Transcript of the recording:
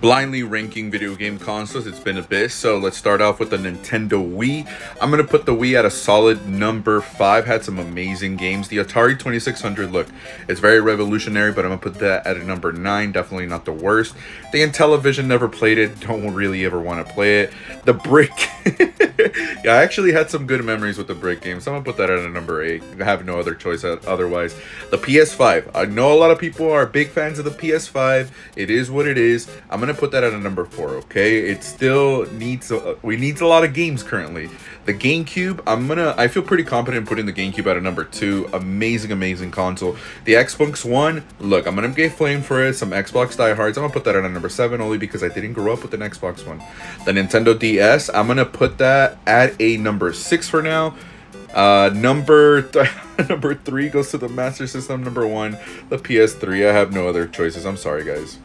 blindly ranking video game consoles. It's been a bit, so let's start off with the Nintendo Wii. I'm gonna put the Wii at a solid number five. Had some amazing games. The Atari 2600, look, it's very revolutionary, but I'm gonna put that at a number nine. Definitely not the worst. The Intellivision never played it. Don't really ever want to play it. The Brick. yeah, I actually had some good memories with the Brick games. So I'm gonna put that at a number eight. I have no other choice otherwise. The PS5. I know a lot of people are big fans of the PS5. It is what it is. I'm gonna put that at a number four. Okay, it still needs a, we needs a lot of games currently. The GameCube, I'm gonna I feel pretty confident putting the GameCube at a number two. Amazing, amazing console. The Xbox One, look, I'm gonna get flame for it. Some Xbox diehards, I'm gonna put that at a number seven only because I didn't grow up with an Xbox One. The Nintendo DS, I'm gonna put at a number six for now. Uh, number th number three goes to the Master System. Number one, the PS3. I have no other choices. I'm sorry, guys.